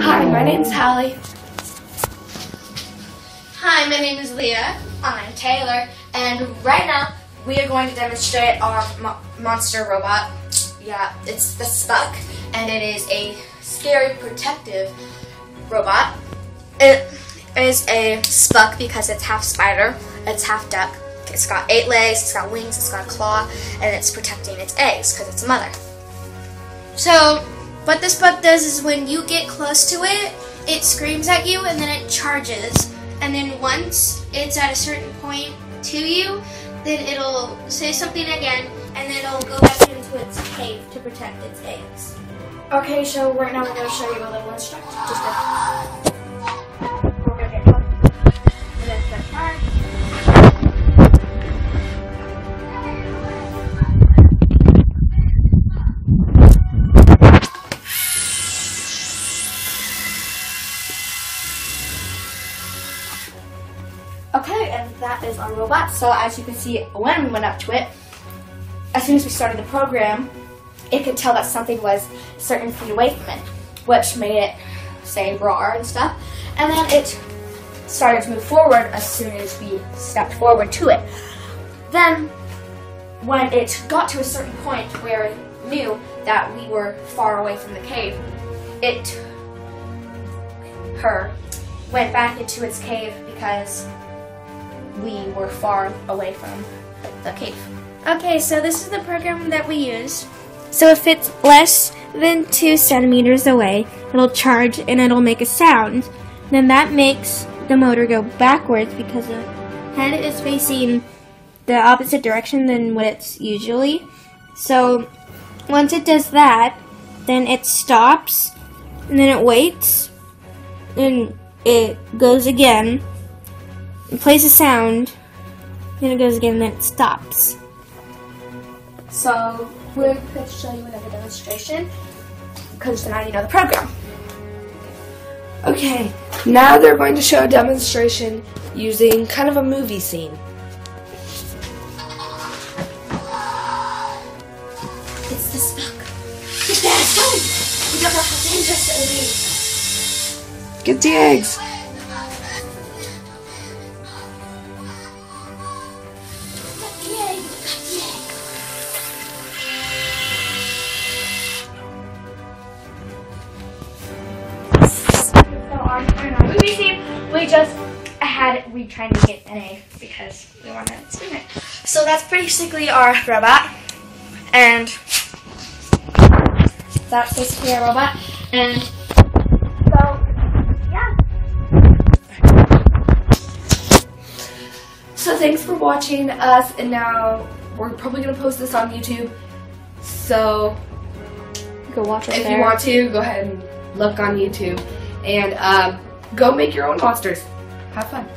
Hi, my name's Hallie. Hi, my name is Leah. I'm Taylor, and right now we are going to demonstrate our mo- monster robot. Yeah, it's the Spuck, and it is a scary protective robot. It is a Spuck because it's half spider, it's half duck. It's got eight legs, it's got wings, it's got a claw, and it's protecting its eggs because it's a mother. So, what this bug does is when you get close to it, it screams at you and then it charges. And then once it's at a certain point to you, then it'll say something again and then it'll go back into its cave to protect its eggs. Okay, so right now we're going to show you a little instruction. Just a, that is our robot. So as you can see, when we went up to it, as soon as we started the program, it could tell that something was certain feet away from it, which made it say roar and stuff. And then it started to move forward as soon as we stepped forward to it. Then, when it got to a certain point where it knew that we were far away from the cave, it, her, went back into its cave because we were far away from the cave. Okay, so this is the program that we use. So if it's less than two centimeters away, it'll charge and it'll make a sound. Then that makes the motor go backwards because the head is facing the opposite direction than what it's usually. So once it does that, then it stops and then it waits and it goes again, it plays a sound, then it goes again, then it stops. So we're going to show you another demonstration because now you know the program. Okay, now they're going to show a demonstration using kind of a movie scene. It's the Spuck. Get there, it's going! We don't know how dangerous it will be. Get the eggs. On movie scene, we just had we tried to get an A because we wanted to see it. So that's basically our robot, and that's basically our robot. And so yeah. So thanks for watching us, and now we're probably gonna post this on YouTube. So Go watch it If there. you want to, go ahead and look on YouTube and um, go make your own monsters. Have fun.